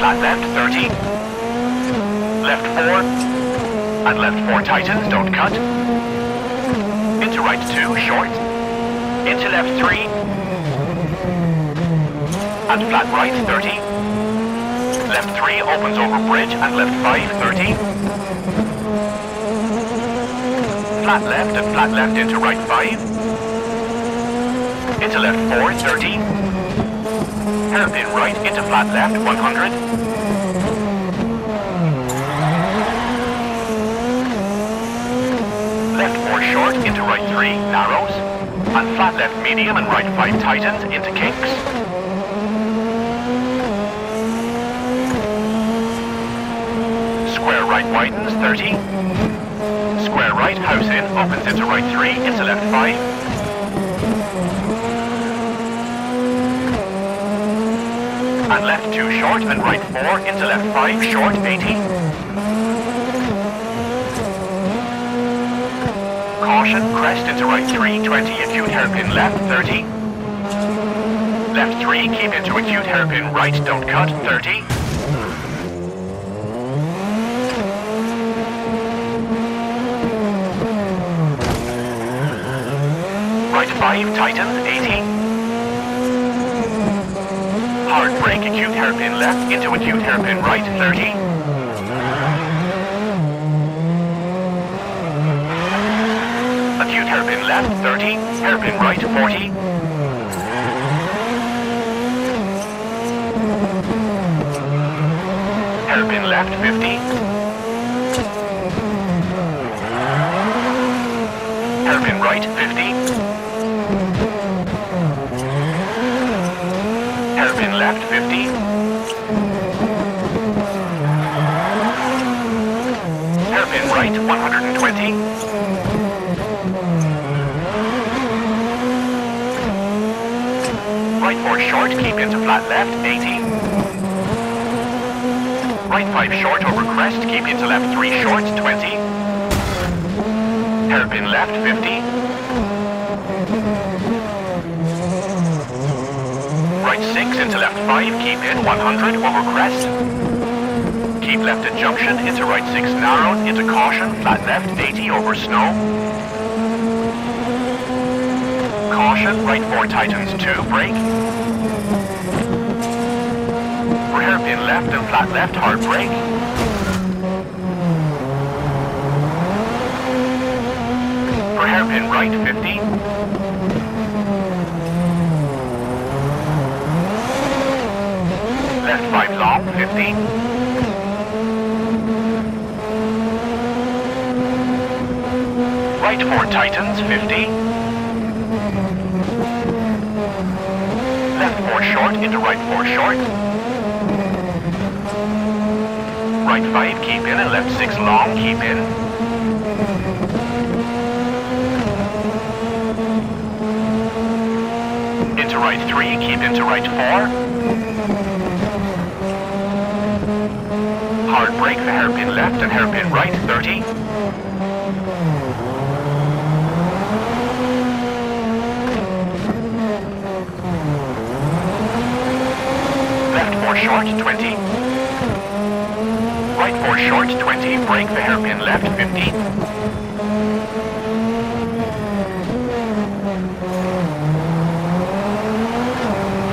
flat left 30. Left 4. And left 4 tightens, don't cut. Into right 2, short. Into left 3. And flat right 30. Left 3 opens over bridge and left 5, 30. Flat left and flat left into right 5. Into left 4, 30. Hairpin right into flat left 100. Left 4 short into right 3, narrows. And flat left medium and right 5 tightens into kinks. Square right widens 30. Square right house in opens into right 3 into left 5. And left 2 short and right 4 into left 5 short 80. Caution, crest into right 3, 20 acute hairpin left, 30. Left 3, keep into acute hairpin right, don't cut, 30. Right 5, tightens, 80. Hard brake, acute hairpin left, into acute hairpin right, 30. Acute hairpin left, 30. Hairpin right, 40. Hairpin left, 50. Hairpin right, 50. Hairpin left, 50. Hairpin right, 120. Right 4 short, keep into flat left, 80. Right 5 short over crest, keep into left 3 short, 20. Hairpin left, 50. Right 6 into left 5, keep in 100 over crest. Keep left at junction, into right 6 narrow, into caution, flat left 80 over snow. Caution, right 4 tightens 2, brake. Hairpin left and flat left, hard brake. For hairpin right 50. Left 5 long, 50. Right 4 tightens, 50. Left 4 short into right 4 short. Right 5 keep in and left 6 long keep in. Into right 3 keep into right 4. Hard brake the hairpin left and hairpin right 30. Left 4 short 20. Right 4 short 20. Brake the hairpin left 50.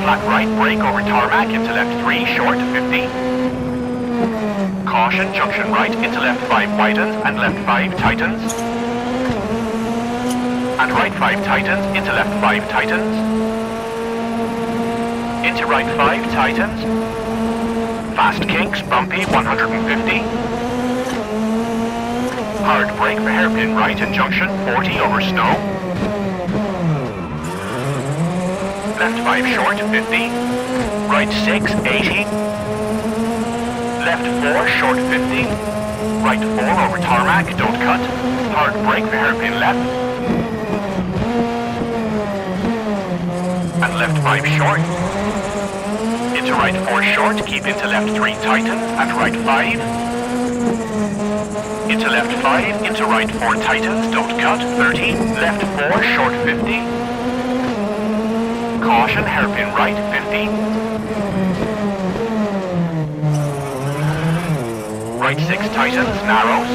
Flat right brake over tarmac into left 3 short 50. Junction right into left 5 widens and left 5 tightens. And right 5 tightens into left 5 tightens. Into right 5 tightens. Fast kinks, bumpy 150. Hard brake for hairpin right at junction 40 over snow. Left 5 short 50. Right 6 80. Left 4 short 50. Right 4 over tarmac, don't cut. Hard brake for hairpin left. And left 5 short. Into right 4 short, keep into left 3 tighten, and right 5. Into left 5, into right 4 tightens, don't cut, 30. Left 4 short 50. Caution, hairpin right, 50. Right 6 tightens, narrows.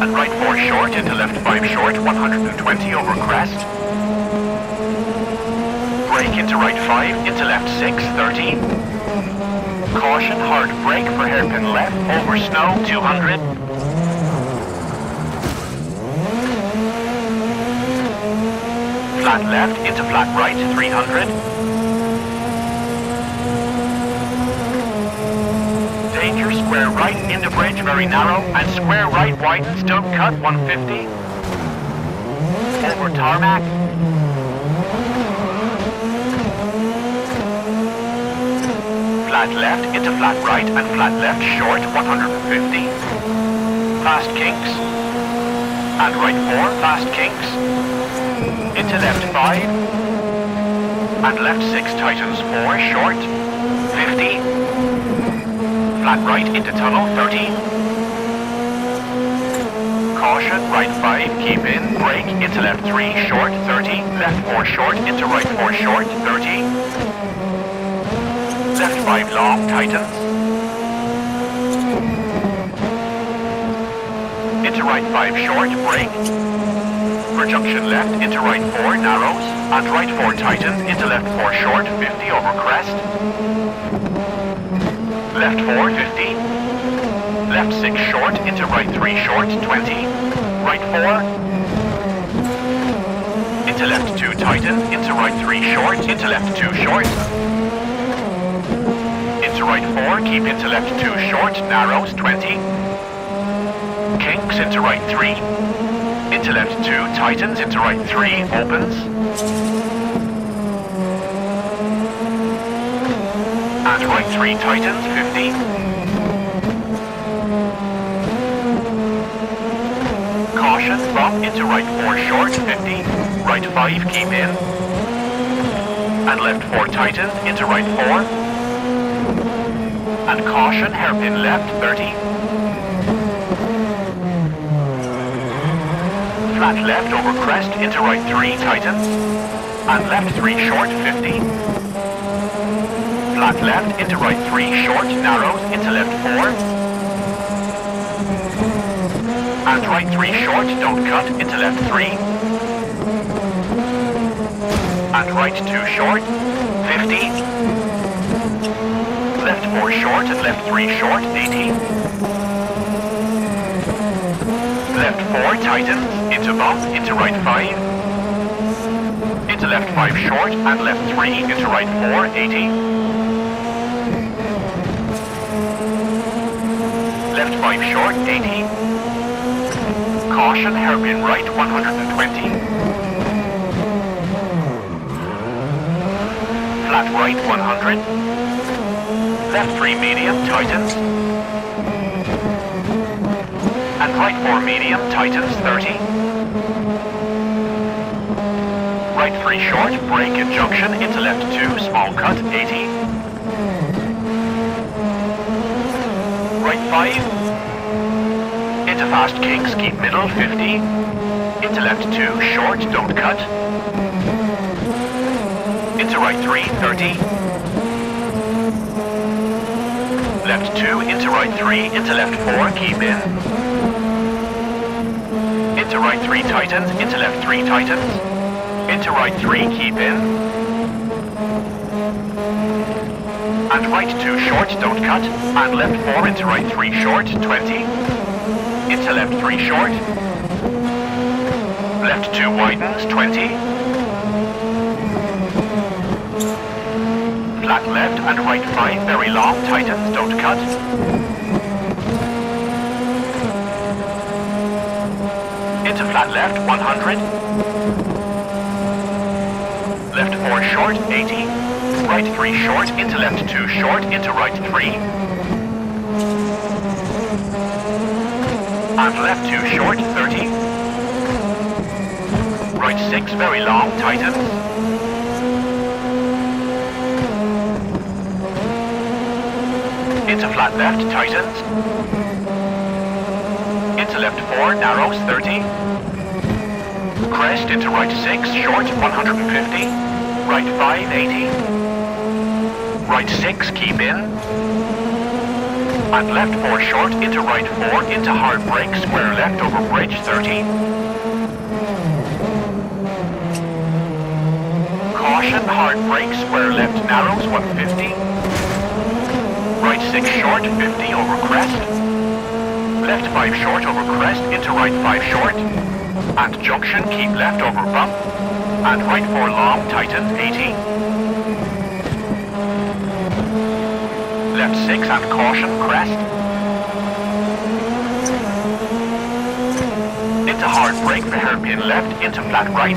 And right 4 short into left 5 short, 120 over crest. Brake into right 5, into left 6, 30. Caution, hard brake for hairpin left, over snow, 200. Flat left into flat right, 300. Square right into bridge, very narrow, and square right widens, don't cut, 150. Over tarmac. Flat left into flat right and flat left short, 150. Fast kinks. And right 4, fast kinks. Into left 5. And left 6 tightens 4, short, 50. Flat right into tunnel, 30. Caution, right 5, keep in, brake, into left 3, short, 30. Left 4 short, into right 4 short, 30. Left 5 long, tightens. Into right 5 short, brake. Junction left, into right 4 narrows. And right 4 tightens, into left 4 short, 50 over crest. Left 4, 50. Left 6 short, into right 3 short, 20. Right 4. Into left 2 tightens, into right 3 short, into left 2 short into right 4, keep into left 2 short, narrows 20. Kinks into right 3. Into left 2, tightens into right 3, opens. Right 3, tightens, 50. Caution, bump into right 4 short, 50. Right 5, keep in. And left 4 tightens, into right 4 and caution, hairpin left, 30. Flat left over crest into right 3, tightens. And left 3 short, 50. Flat left into right 3, short, narrows, into left 4. And right 3 short, don't cut, into left 3. And right 2 short, 50 left 4 short and left 3 short, 80. Left 4 tightens, into bump, into right 5. Into left 5 short and left 3 into right 4, 80. Short, 80. Caution, hairpin right, 120. Flat right, 100. Left 3 medium, tightens. And right 4 medium, tightens, 30. Right 3 short, brake at junction, into left 2, small cut, 80. Right 5. Fast kinks, keep middle, 50. Into left 2, short, don't cut. Into right 3, 30. left 2, into right 3, into left 4, keep in. Into right 3 tightens, into left 3 tightens. Into right 3, keep in. And right 2 short, don't cut. And left 4 into right 3 short, 20. Into left 3 short. Left 2 widens, 20. flat left and right 5, very long, tightens, don't cut. Into flat left, 100. Left 4 short, 80. Right 3 short, into left 2 short, into right 3. And left 2 short, 30. Right 6, very long, tightens. Into flat left, tightens. Into left 4, narrows, 30. Crest into right 6, short, 150. Right 5, 80. Right 6, keep in. And left 4 short, into right 4, into hard brake, square left over bridge 30. Caution, hard brake, square left narrows 150. Right 6 short, 50 over crest. Left 5 short over crest, into right 5 short. And junction, keep left over bump. And right 4 long, tightens 80. Left 6 and caution, crest. Into hard brake for hairpin left, into flat right.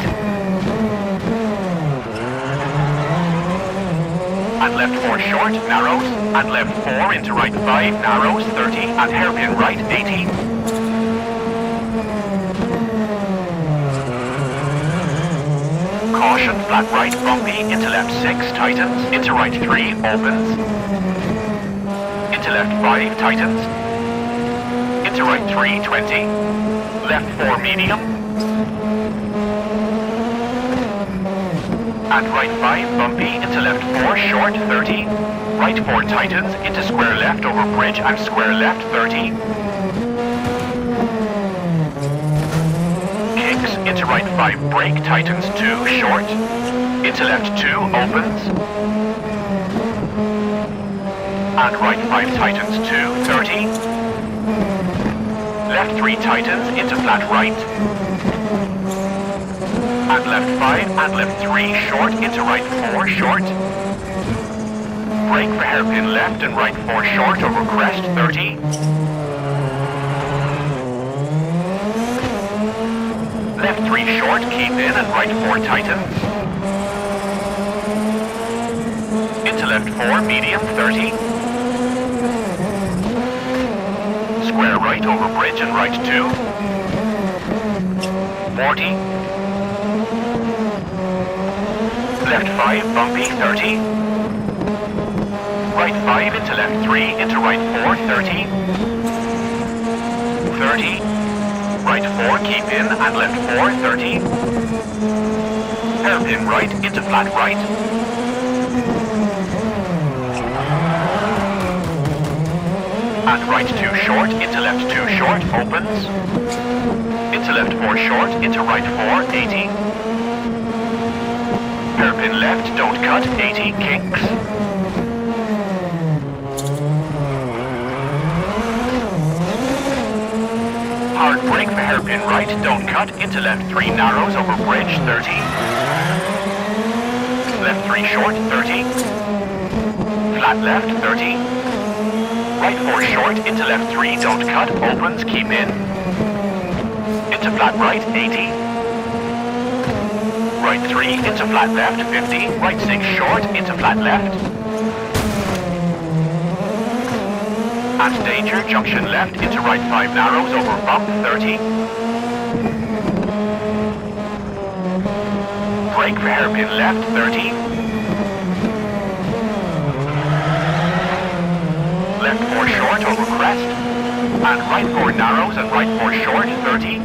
And left 4 short, narrows. And left 4 into right 5, narrows, 30. And hairpin right, 80. Caution, flat right, bumpy, into left 6, tightens, into right 3, opens, into left 5, tightens. into right 3, 20, left 4, medium, and right 5, bumpy, into left 4, short, 30, right 4, tightens, into square left over bridge, and square left, 30, Kicks, into right 5 brake, tightens 2, short. Into left 2, opens. And right 5 tightens 2, 30. Left 3 tightens into flat right. And left 5 and left 3, short into right 4, short. Brake for hairpin left and right 4 short over crest, 30. Left 3 short, keep in and right 4 tighten. Into left 4, medium, 30. Square right over bridge and right 2. 40. Left 5, bumpy, 30. Right 5 into left 3, into right 4, 30. 30 right 4, keep in, and left 4, 30. Hairpin right, into flat right. And right 2 short, into left 2 short, opens. Into left 4 short, into right 4, 80. Hairpin left, don't cut, 80, kinks. Hard brake for hairpin right, don't cut, into left 3 narrows over bridge, 30. Left 3 short, 30. Flat left, 30. Right 4 short, into left 3, don't cut, opens, keep in. Into flat right, 80. Right 3, into flat left, 50. Right 6 short, into flat left. At danger, junction left into right 5 narrows over bump 30. Brake for hairpin left 30. Left 4 short over crest. And right 4 narrows and right 4 short 30.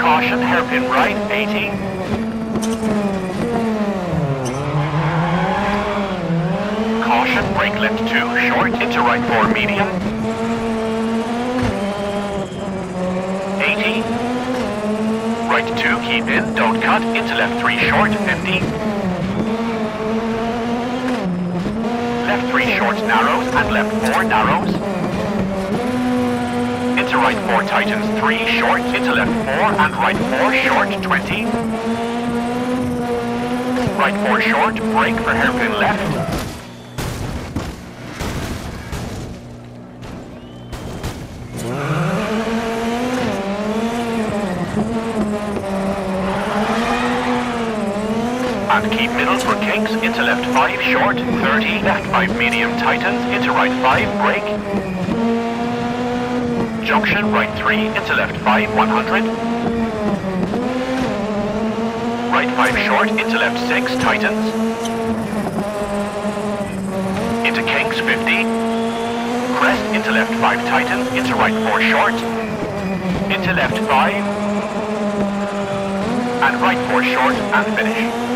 Caution, hairpin right 80. Caution, brake left 2, short, into right 4, medium. 80. Right 2, keep in, don't cut, into left 3, short, 50. Left 3, short, narrows, and left 4, narrows. Into right 4, tightens 3, short, into left 4, and right 4, short, 20. Right 4 short, brake for hairpin left. And keep middle for kinks, into left 5 short, 30, left 5 medium tightens, into right 5 brake. Junction right 3, into left 5 100. Right 5 short, into left 6 tightens. Into kinks 50. Crest into left 5 tightens, into right 4 short. Into left 5. And right 4 short and finish.